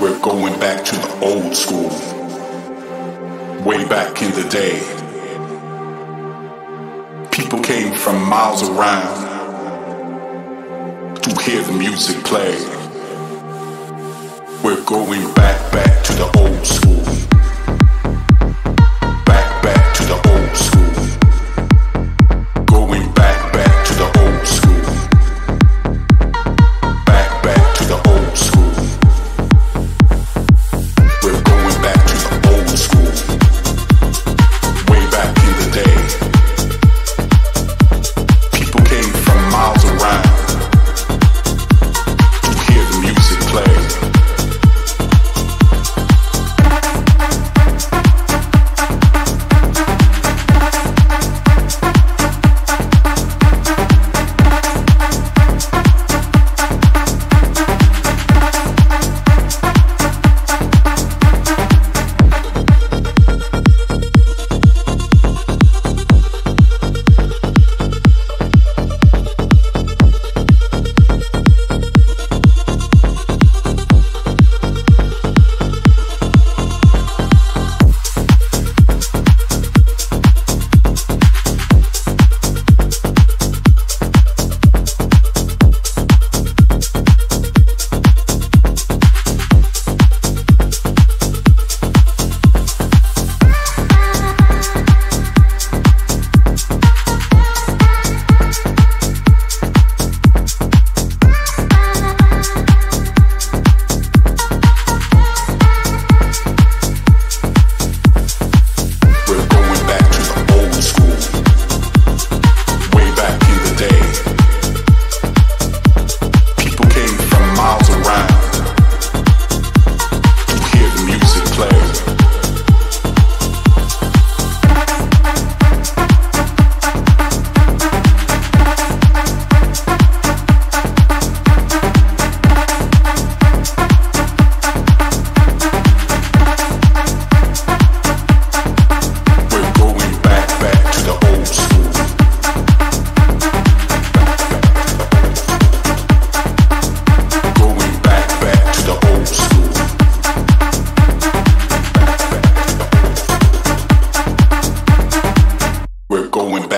We're going back to the old school. Way back in the day. People came from miles around to hear the music play. We're going back, back to the old school.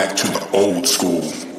back to the old school.